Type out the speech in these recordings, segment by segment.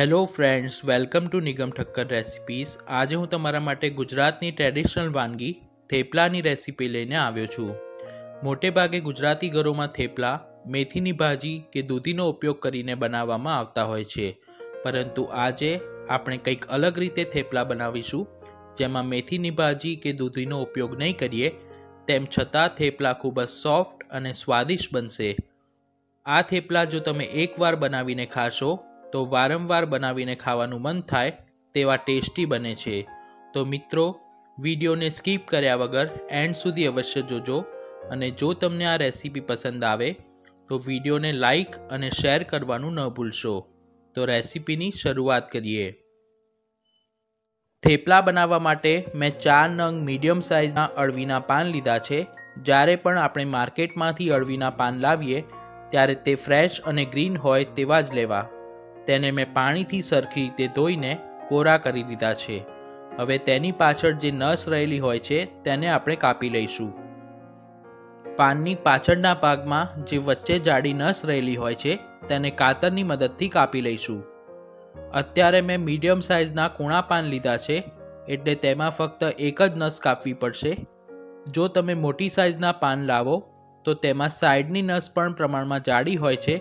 Hello friends welcome to Nigam Thakkar recipes આજે હું તમારા માટે ગુજરાતની ટ્રેડિશનલ વાનગી થેપલાની રેસિપી લઈને આવ્યો છું. મોટે ભાગે ગુજરાતી ઘરોમાં થેપલા, મેથીની ભાજી કે દૂધીનો ઉપયોગ કરીને બનાવવામાં આવતા હોય છે. પરંતુ આજે આપણે કંઈક અલગ રીતે થેપલા બનાવીશું. જેમાં મેથીની ભાજી કે દૂધીનો ઉપયોગ નહીં કરીએ, તેમ છતાં થેપલા ખૂબ જ સોફ્ટ અને સ્વાદિષ્ટ બનશે. આ થેપલા જો તમે એકવાર બનાવીને ખાશો તો વારંવાર બનાવીને ખાવાનું મન થાય તેવા ટેસ્ટી બને છે. તો મિત્રો, વિડીયોને સ્કીપ કર્યા વગર એન્ડ સુધી અવશ્ય જોજો અને જો તમને આ રેસીપી પસંદ આવે, તો વિડીયોને લાઈક અને શેર કરવાનું ન ભૂલશો. તો રેસીપીની શરૂઆત કરીએ. થેપલા બનાવવા માટે મેં ચાર નંગ મીડિયમ સાઇઝના અળવીના પાન લીધા છે. જ્યારે પણ આપણે માર્કેટમાંથી અળવીના પાન લાવીએ, ત્યારે તે ફ્રેશ અને ગ્રીન હોય તેવા જ લેવા. તેને મેં પાણીથી સરખી રીતે ધોઈને કોરા કરી દીધા છે. હવે તેની પાછળ જે નસ રહેલી હોય છે, તેને આપણે કાપી લઈશું. પાનની પાછળના ભાગમાં જે વચ્ચે જાડી નસ રહેલી હોય છે, તેને કાતરની મદદથી કાપી લઈશું. અત્યારે મેં મીડિયમ સાઇઝના કૂણા પાન લીધા છે, એટલે તેમાં ફક્ત એક જ નસ કાપવી પડશે. જો તમે મોટી સાઇઝના પાન લાવો, તો તેમાં સાઈડની નસ પણ પ્રમાણમાં જાડી હોય છે,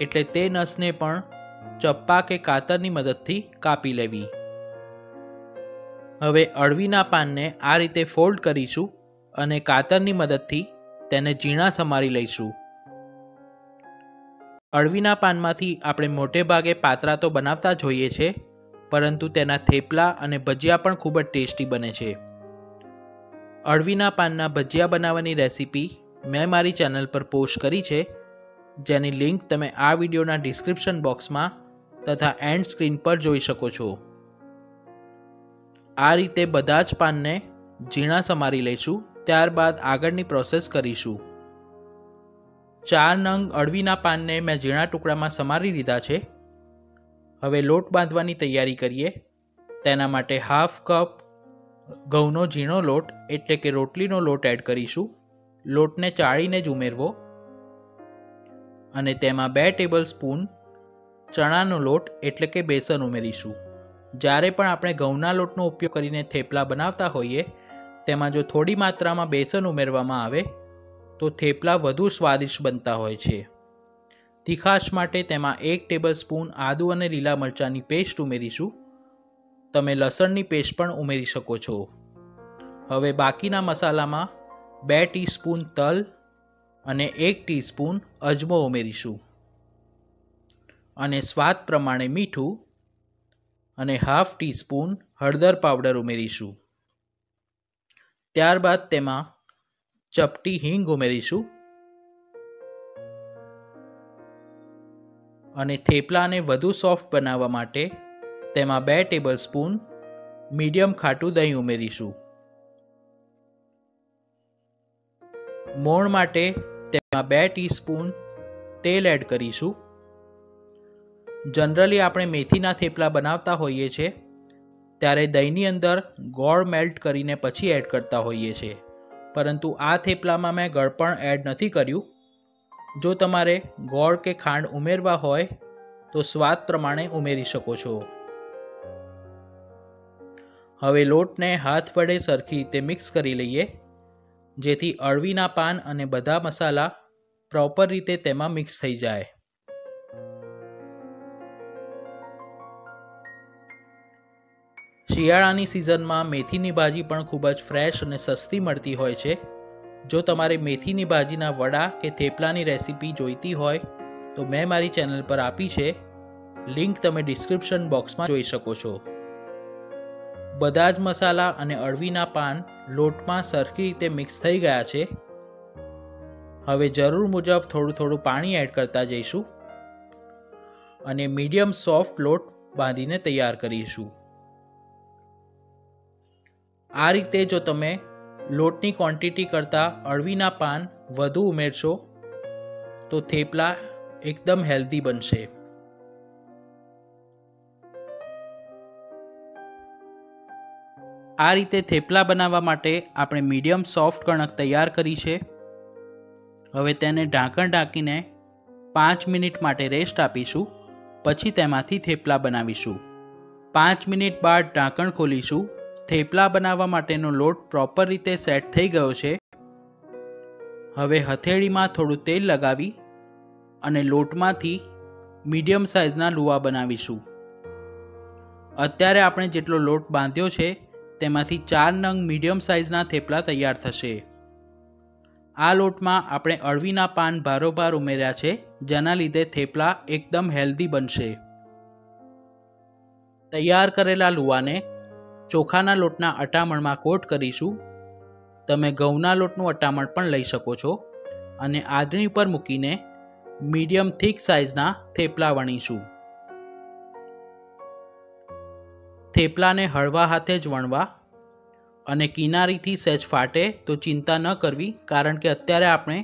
એટલે તે નસને પણ ચપ્પા કે કાતરની મદદથી કાપી લેવી. હવે અળવીના પાનને આ રીતે ફોલ્ડ કરીશું અને કાતરની મદદથી તેને ઝીણા સમારી લઈશું. અળવીના પાનમાંથી આપણે મોટે ભાગે પાતરા તો બનાવતા જોઈએ છે પરંતુ તેના થેપલા અને ભજીયા પણ ખૂબ જ ટેસ્ટી બને છે. અળવીના પાનના ભજીયા બનાવવાની રેસીપી મેં મારી ચેનલ પર પોસ્ટ કરી છે, જેની લિંક તમે આ વિડીયોના ડિસ્ક્રિપ્શન બોક્સમાં તથા એન્ડ સ્ક્રીન પર જોઈ શકો છો. આ રીતે બધા જ પાનને ઝીણા સમારી લઈશું, ત્યારબાદ આગળની પ્રોસેસ કરીશું. ચાર નંગ અળવીના પાનને મેં ઝીણા ટુકડામાં સમારી લીધા છે. હવે લોટ બાંધવાની તૈયારી કરીએ. તેના માટે હાફ કપ ઘઉંનો ઝીણો લોટ, એટલે કે રોટલીનો લોટ એડ કરીશું. લોટને ચાળીને જ ઉમેરવો. અને તેમાં બે ટેબલ સ્પૂન ચણાનો લોટ એટલે કે બેસન ઉમેરીશું. જ્યારે પણ આપણે ઘઉંના લોટનો ઉપયોગ કરીને થેપલા બનાવતા હોઈએ, તેમાં જો થોડી માત્રામાં બેસન ઉમેરવામાં આવે, તો થેપલા વધુ સ્વાદિષ્ટ બનતા હોય છે. તીખાશ માટે તેમાં એક ટેબલ સ્પૂન આદુ અને લીલા મરચાંની પેસ્ટ ઉમેરીશું. તમે લસણની પેસ્ટ પણ ઉમેરી શકો છો. હવે બાકીના મસાલામાં બે ટીસ્પૂન તલ અને એક ટીસ્પૂન અજમો ઉમેરીશું. અને સ્વાદ પ્રમાણે મીઠું અને હાફ ટીસ્પૂન હળદર પાવડર ઉમેરીશું. ત્યારબાદ તેમાં ચપટી હિંગ ઉમેરીશું. અને થેપલાને વધુ સોફ્ટ બનાવવા માટે તેમાં બે ટેબલ સ્પૂન મીડિયમ ખાટું દહીં ઉમેરીશું. મોણ માટે તેમાં બે ટીસ્પૂન તેલ એડ કરીશું. જનરલી આપણે મેથીના થેપલા બનાવતા હોઈએ છીએ ત્યારે દહીંની અંદર ગોળ મેલ્ટ કરીને પછી એડ કરતા હોઈએ છીએ પરંતુ આ થેપલામાં મેં ગળપણ એડ નથી કર્યું. જો તમારે ગોળ કે ખાંડ ઉમેરવા હોય, તો સ્વાદ પ્રમાણે ઉમેરી શકો છો. હવે લોટને હાથ વડે સરખી રીતે મિક્સ કરી લઈએ, જેથી અળવીના પાન અને બધા મસાલા પ્રોપર રીતે તેમાં મિક્સ થઈ જાય. શિયાળાની સિઝનમાં મેથીની ભાજી પણ ખૂબ જ ફ્રેશ અને સસ્તી મળતી હોય છે. જો તમારે મેથીની ભાજીના વડા કે થેપલાની રેસીપી જોઈતી હોય, તો મેં મારી ચેનલ પર આપી છે. લિંક તમે ડિસ્ક્રિપ્શન બોક્સમાં જોઈ શકો છો. બધા જ મસાલા અને અળવીના પાન લોટમાં સરખી રીતે મિક્સ થઈ ગયા છે. હવે જરૂર મુજબ થોડું થોડું પાણી એડ કરતા જઈશું. અને મીડિયમ સોફ્ટ લોટ બાંધીને તૈયાર કરીશું. આ રીતે જો તમે લોટની ક્વોન્ટિટી કરતાં અળવીના પાન વધુ ઉમેરશો, તો થેપલા એકદમ હેલ્ધી બનશે. આ રીતે થેપલા બનાવવા માટે આપણે મીડિયમ સોફ્ટ કણક તૈયાર કરી છે. હવે તેને ઢાંકણ ઢાંકીને પાંચ મિનિટ માટે રેસ્ટ આપીશું, પછી તેમાંથી થેપલા બનાવીશું. પાંચ મિનિટ બાદ ઢાંકણ ખોલીશું. થેપલા બનાવવા માટેનો લોટ પ્રોપર રીતે સેટ થઈ ગયો છે. હવે હથેળીમાં થોડું તેલ લગાવી અને લોટમાંથી મીડિયમ સાઇઝના લુવા બનાવીશું. અત્યારે આપણે જેટલો લોટ બાંધ્યો છે, તેમાંથી ચાર નંગ મીડિયમ સાઇઝના થેપલા તૈયાર થશે. આ લોટમાં આપણે અળવીના પાન ભારોભાર ઉમેર્યા છે, જેના લીધે થેપલા એકદમ હેલ્ધી બનશે. તૈયાર કરેલા લુવાને ચોખાના લોટના અટામણમાં કોટ કરીશું. તમે ઘઉંના લોટનું અટામણ પણ લઈ શકો છો અને આદણી ઉપર મૂકીને મીડિયમ થીક સાઇઝના થેપલા વણીશું. થેપલાને હળવા હાથે જ વણવા અને કિનારીથી સહેજ ફાટે તો ચિંતા ન કરવી કારણ કે અત્યારે આપણે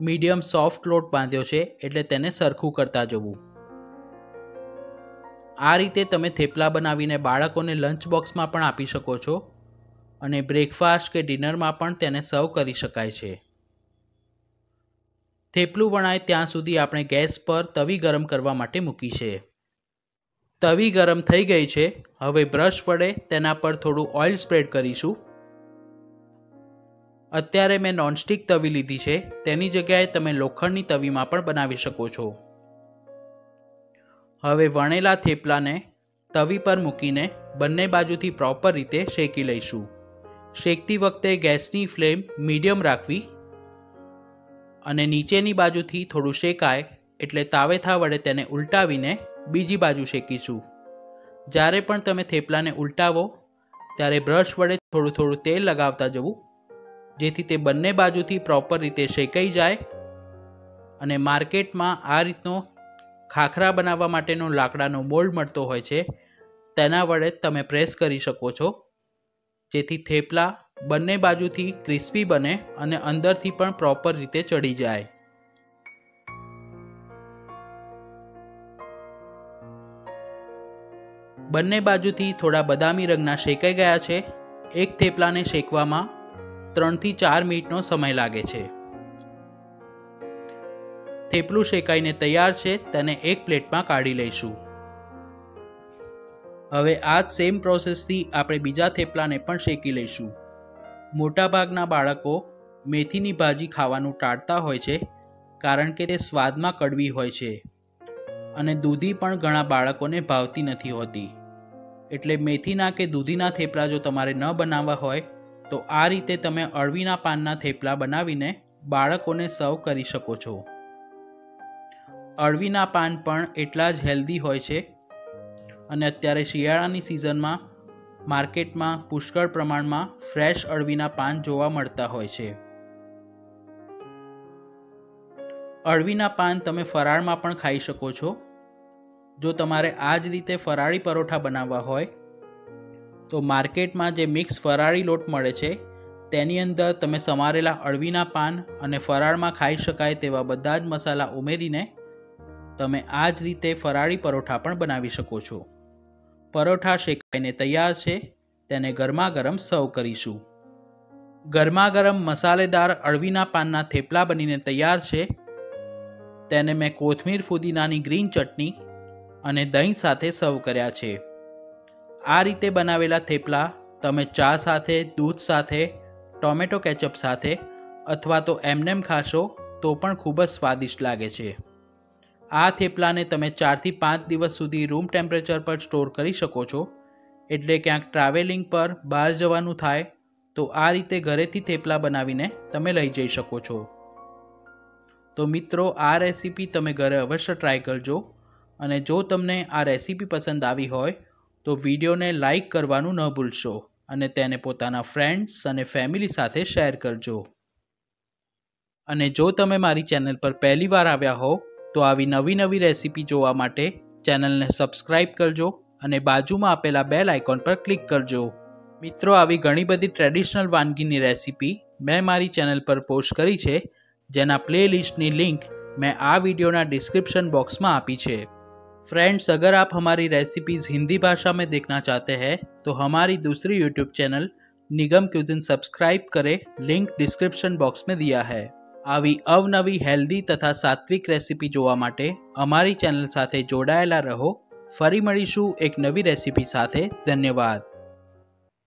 મીડિયમ સોફ્ટ લોટ બાંધ્યો છે એટલે તેને સરખું કરતા જવું. આ રીતે તમે થેપલા બનાવીને બાળકોને લંચ બોક્સમાં પણ આપી શકો છો અને બ્રેકફાસ્ટ કે ડિનરમાં પણ તેને સર્વ કરી શકાય છે. થેપલું વણાય ત્યાં સુધી આપણે ગેસ પર તવી ગરમ કરવા માટે મૂકી છે. તવી ગરમ થઈ ગઈ છે, હવે બ્રશ વડે તેના પર થોડું ઓઇલ સ્પ્રેડ કરીશું. અત્યારે મેં નોનસ્ટિક તવી લીધી છે, તેની જગ્યાએ તમે લોખંડની તવીમાં પણ બનાવી શકો છો. હવે વણેલા થેપલાને તવી પર મૂકીને બંને બાજુથી પ્રોપર રીતે શેકી લઈશું. શેકતી વખતે ગેસની ફ્લેમ મીડિયમ રાખવી અને નીચેની બાજુથી થોડું શેકાય એટલે તાવેથા વડે તેને ઉલટાવીને બીજી બાજુ શેકીશું. જ્યારે પણ તમે થેપલાને ઉલટાવો, ત્યારે બ્રશ વડે થોડું થોડું તેલ લગાવતા જવું, જેથી તે બંને બાજુથી પ્રોપર રીતે શેકાઈ જાય અને માર્કેટમાં આ રીતનો ખાખરા બનાવવા માટેનો લાકડાનો મોલ્ડ મળતો હોય છે, તેના વડે તમે પ્રેસ કરી શકો છો. જેથી થેપલા બંને બાજુથી ક્રિસ્પી બને અને અંદરથી પણ પ્રોપર રીતે ચડી જાય. બંને બાજુથી થોડા બદામી રંગના શેકાઈ ગયા છે. એક થેપલાને શેકવામાં ત્રણથી ચાર મિનિટનો સમય લાગે છે. થેપલું શેકાઈને તૈયાર છે, તેને એક પ્લેટમાં કાઢી લઈશું. હવે આ જ સેમ પ્રોસેસથી આપણે બીજા થેપલાને પણ શેકી લઈશું. મોટાભાગના બાળકો મેથીની ભાજી ખાવાનું ટાળતા હોય છે, કારણ કે તે સ્વાદમાં કડવી હોય છે. અને દૂધી પણ ઘણા બાળકોને ભાવતી નથી હોતી. એટલે મેથીના કે દૂધીના થેપલા જો તમારે ન બનાવવા હોય, તો આ રીતે તમે અળવીના પાનના થેપલા બનાવીને બાળકોને સર્વ કરી શકો છો. અળવીના પાન પણ એટલા જ હેલ્ધી હોય છે. અને અત્યારે શિયાળાની સિઝનમાં માર્કેટમાં પુષ્કળ પ્રમાણમાં ફ્રેશ અળવીના પાન જોવા મળતા હોય છે. અળવીના પાન તમે ફરાળમાં પણ ખાઈ શકો છો. જો તમારે આ જ રીતે ફરાળી પરોઠા બનાવવા હોય, તો માર્કેટમાં જે મિક્સ ફરાળી લોટ મળે છે, તેની અંદર તમે સમારેલા અળવીના પાન અને ફરાળમાં ખાઈ શકાય તેવા બધા જ મસાલા ઉમેરીને તમે આ જ રીતે ફરાળી પરોઠા પણ બનાવી શકો છો. પરોઠા શેકાઈને તૈયાર છે, તેને ગરમા ગરમ સર્વ કરીશું. ગરમા ગરમ મસાલેદાર અળવીના પાનના થેપલા બનીને તૈયાર છે. તેને મેં કોથમીર ફુદીનાની ગ્રીન ચટણી અને દહીં સાથે સર્વ કર્યા છે. આ રીતે બનાવેલા થેપલા તમે ચા સાથે, દૂધ સાથે, ટોમેટો કેચઅપ સાથે અથવા તો એમનેમ ખાશો તો પણ ખૂબ જ સ્વાદિષ્ટ લાગે છે. આ થેપલાને તમે ચારથી પાંચ દિવસ સુધી રૂમ ટેમ્પરેચર પર સ્ટોર કરી શકો છો. એટલે ક્યાંક ટ્રાવેલિંગ પર બહાર જવાનું થાય, તો આ રીતે ઘરેથી થેપલા બનાવીને તમે લઈ જઈ શકો છો. તો મિત્રો, આ રેસીપી તમે ઘરે અવશ્ય ટ્રાય કરજો. અને જો તમને આ રેસીપી પસંદ આવી હોય, તો વિડીયોને લાઈક કરવાનું ન ભૂલશો અને તેને પોતાના ફ્રેન્ડ્સ અને ફેમિલી સાથે શેર કરજો. અને જો તમે મારી ચેનલ પર પહેલી વાર આવ્યા હો તો આવી નવી નવી રેસીપી જોવા માટે ચેનલને સબસ્ક્રાઈબ કરજો અને બાજુમાં આપેલા બેલ આઇકોન પર ક્લિક કરજો મિત્રો આવી ઘણી બધી ટ્રેડિશનલ વાનગીની રેસીપી મેં મારી ચેનલ પર પોસ્ટ કરી છે જેના પ્લેલિસ્ટની લિંક મેં આ વિડીયોના ડિસ્ક્રિપ્શન બોક્સમાં આપી છે फ्रेंड्स अगर आप हमारी रेसिपीज़ हिंदी भाषा में देखना चाहते हैं तो हमारी दूसरी YouTube channel Nigam cuisine subscribe करें लिंक डिस्क्रिप्शन बॉक्स में दिया है આવી અવનવી, હેલ્ધી તથા સાત્વિક રેસીપી જોવા માટે અમારી ચેનલ સાથે જોડાયેલા રહો. ફરી મળીશું એક નવી રેસીપી સાથે. ધન્યવાદ.